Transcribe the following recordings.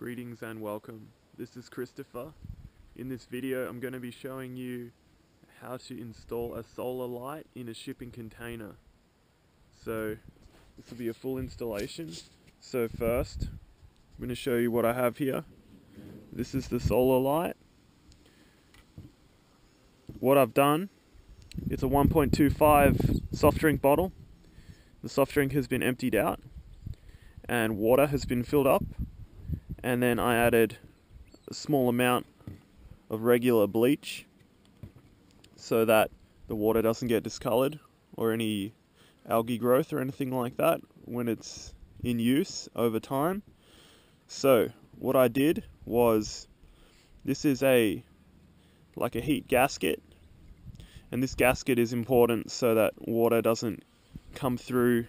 Greetings and welcome. This is Christopher. In this video I'm going to be showing you how to install a solar light in a shipping container. So this will be a full installation. So first I'm going to show you what I have here. This is the solar light. What I've done, it's a 1.25 soft drink bottle. The soft drink has been emptied out and water has been filled up and then I added a small amount of regular bleach so that the water doesn't get discolored or any algae growth or anything like that when it's in use over time. So what I did was this is a like a heat gasket and this gasket is important so that water doesn't come through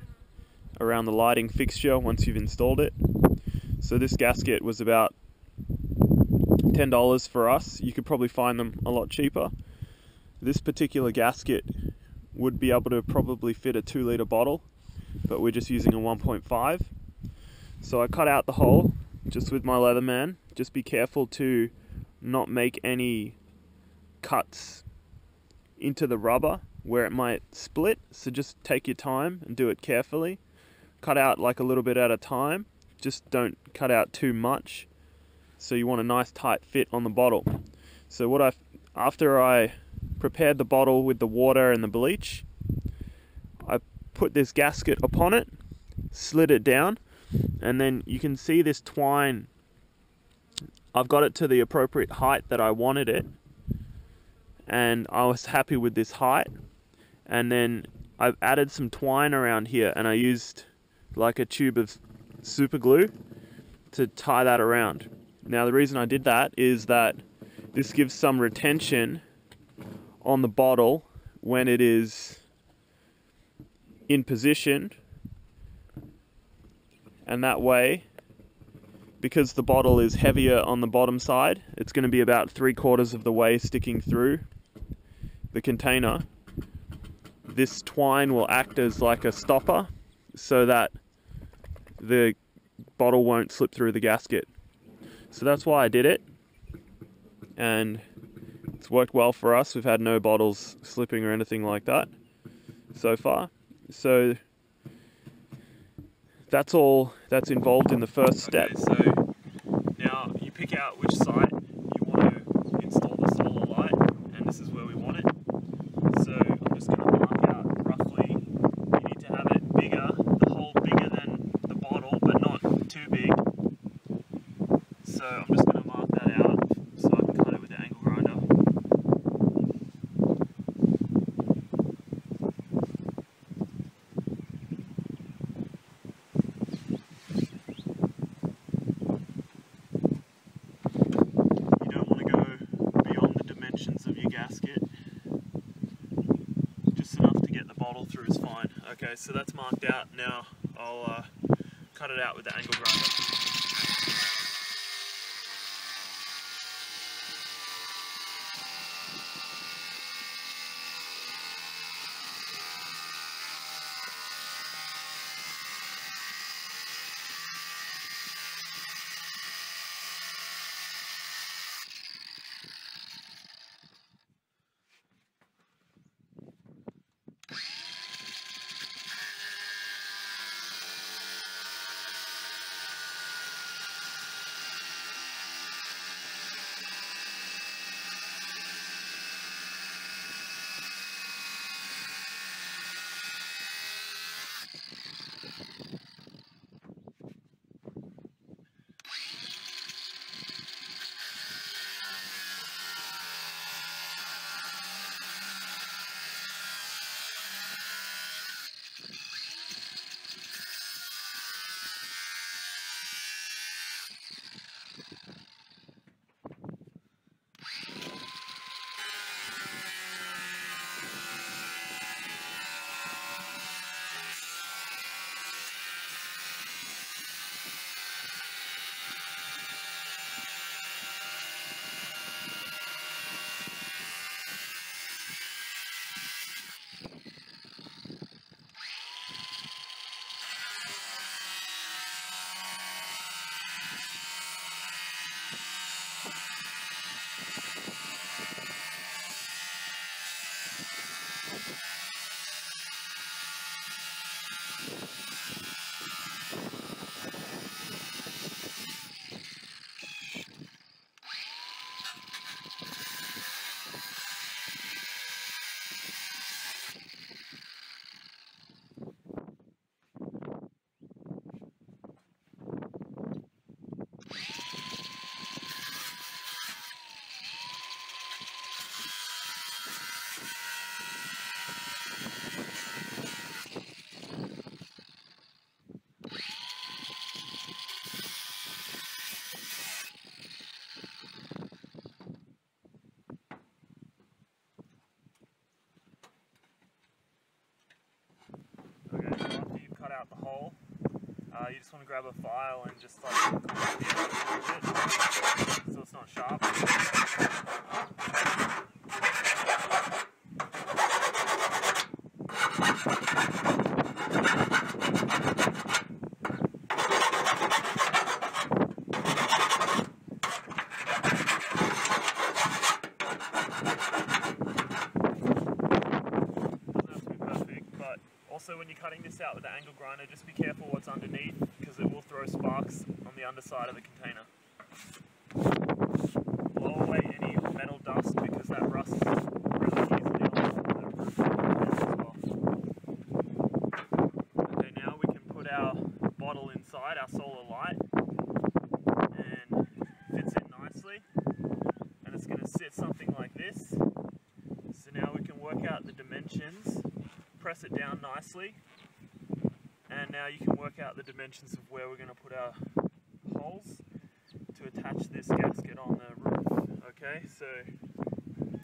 around the lighting fixture once you've installed it. So this gasket was about $10 for us. You could probably find them a lot cheaper. This particular gasket would be able to probably fit a 2 litre bottle, but we're just using a 1.5. So I cut out the hole just with my Leatherman. Just be careful to not make any cuts into the rubber where it might split. So just take your time and do it carefully. Cut out like a little bit at a time just don't cut out too much. So you want a nice tight fit on the bottle. So what I, after I prepared the bottle with the water and the bleach, I put this gasket upon it, slid it down, and then you can see this twine. I've got it to the appropriate height that I wanted it, and I was happy with this height. And then I've added some twine around here, and I used like a tube of super glue to tie that around. Now the reason I did that is that this gives some retention on the bottle when it is in position and that way because the bottle is heavier on the bottom side it's going to be about three quarters of the way sticking through the container this twine will act as like a stopper so that the bottle won't slip through the gasket. So that's why I did it. And it's worked well for us. We've had no bottles slipping or anything like that so far. So that's all that's involved in the first step. So now you pick out which site you want to install the solar light and this is where we want it. So I'm just going to mark out roughly, you need to have it bigger too big. So I'm just going to mark that out so I can cut it with the angle grinder. You don't want to go beyond the dimensions of your gasket. Just enough to get the bottle through is fine. Okay, so that's marked out. Now I'll uh, cut it out with the angle grinder. You just want to grab a file and just like so it's not sharp. Also when you're cutting this out with the angle grinder, just be careful what's underneath because it will throw sparks on the underside of the container. Blow away any metal dust because that rusts really easily as well. Okay, now we can put our bottle inside, our solar light, and fits in nicely. And it's going to sit something like this. So now we can work out the dimensions press it down nicely and now you can work out the dimensions of where we're going to put our attach this gasket on the roof okay? So I'm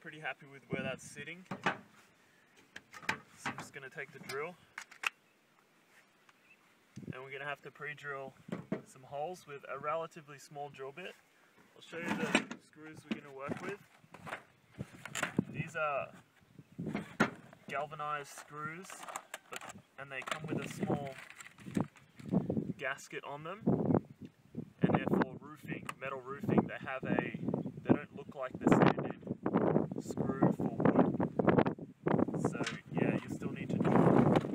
pretty happy with where that's sitting. So I'm just going to take the drill. And we're going to have to pre-drill some holes with a relatively small drill bit. I'll show you the screws we're going to work with. These are galvanized screws, but, and they come with a small gasket on them. And they're for roofing, metal roofing. They have a, they don't look like the standard screw for wood. So yeah, you still need to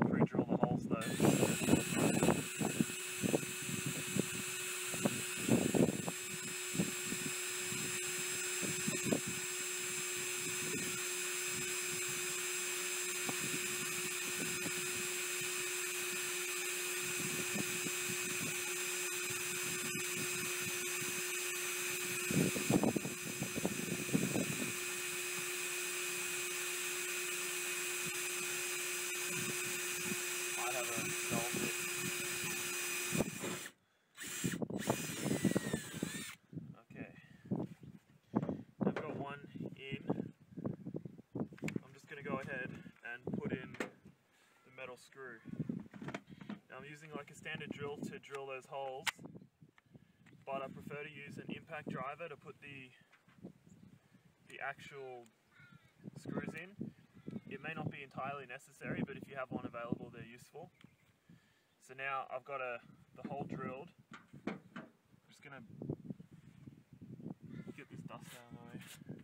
pre-drill the holes though. metal screw. Now I'm using like a standard drill to drill those holes, but I prefer to use an impact driver to put the, the actual screws in. It may not be entirely necessary, but if you have one available, they're useful. So now I've got a, the hole drilled. I'm just gonna get this dust out of the way.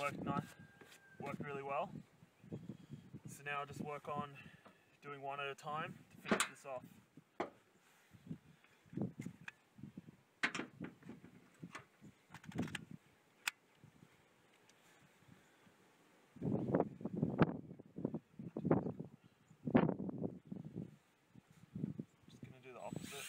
worked nice, worked really well. So now I'll just work on doing one at a time to finish this off. Just gonna do the opposite.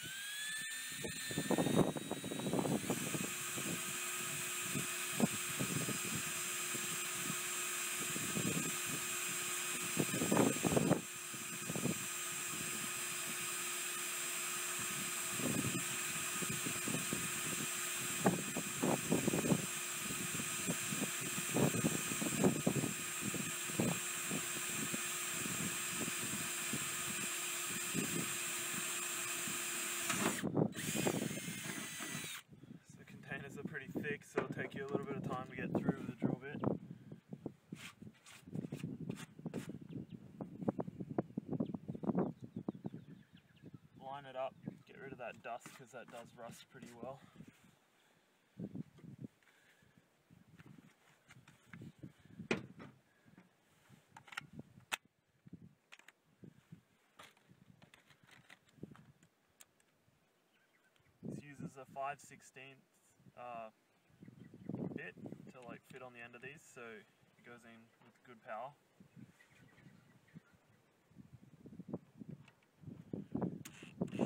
line it up, get rid of that dust because that does rust pretty well. This uses a 5 16th uh, bit to like fit on the end of these so it goes in with good power.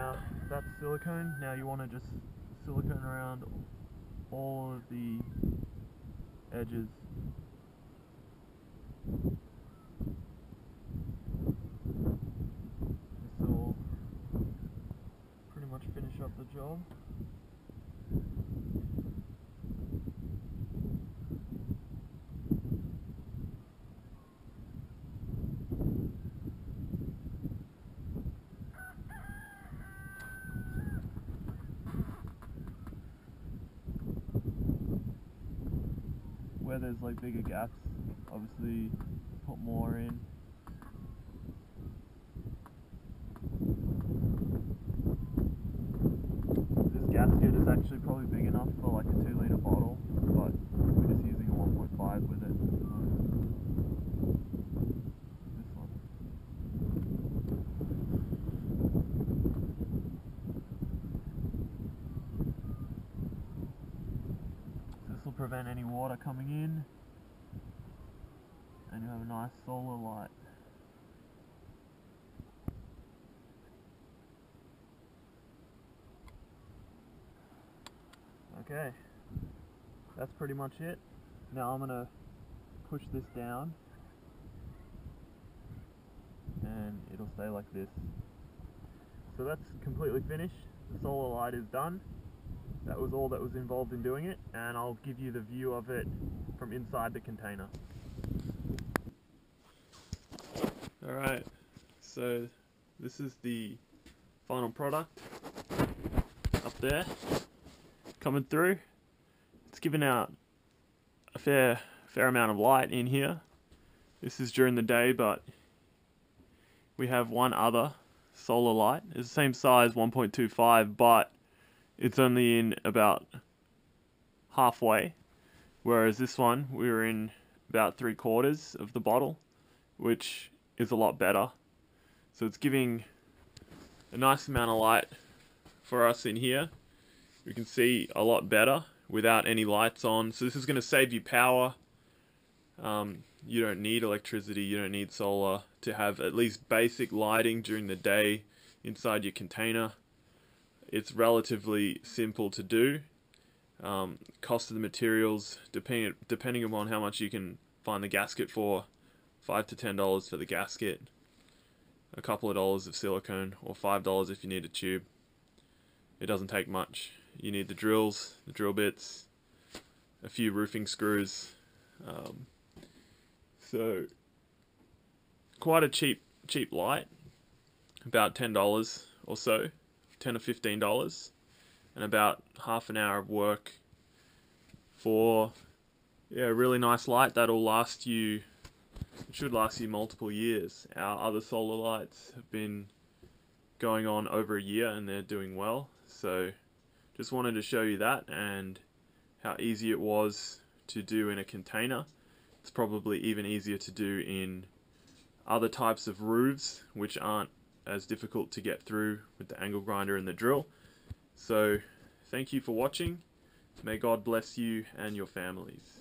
now that's silicone. Now you want to just silicone around all of the edges. This will pretty much finish up the job. Where there's like bigger gaps, obviously put more in. This gasket is actually probably big enough for like a 2 litre bottle, but we're just using a 1.5 with it. This will prevent any water coming in have a nice solar light. Okay, that's pretty much it. Now I'm gonna push this down and it'll stay like this. So that's completely finished. The solar light is done. That was all that was involved in doing it and I'll give you the view of it from inside the container. Alright, so this is the final product up there coming through. It's giving out a fair fair amount of light in here. This is during the day but we have one other solar light. It's the same size 1.25 but it's only in about halfway whereas this one we were in about three quarters of the bottle which is a lot better. So it's giving a nice amount of light for us in here. We can see a lot better without any lights on. So this is going to save you power. Um, you don't need electricity you don't need solar to have at least basic lighting during the day inside your container. It's relatively simple to do. Um, cost of the materials, depending depending upon how much you can find the gasket for, five to ten dollars for the gasket, a couple of dollars of silicone, or five dollars if you need a tube. It doesn't take much. You need the drills, the drill bits, a few roofing screws. Um, so quite a cheap cheap light, about ten dollars or so. 10 or 15 dollars and about half an hour of work for yeah a really nice light that'll last you should last you multiple years our other solar lights have been going on over a year and they're doing well so just wanted to show you that and how easy it was to do in a container it's probably even easier to do in other types of roofs which aren't as difficult to get through with the angle grinder and the drill. So thank you for watching. May God bless you and your families.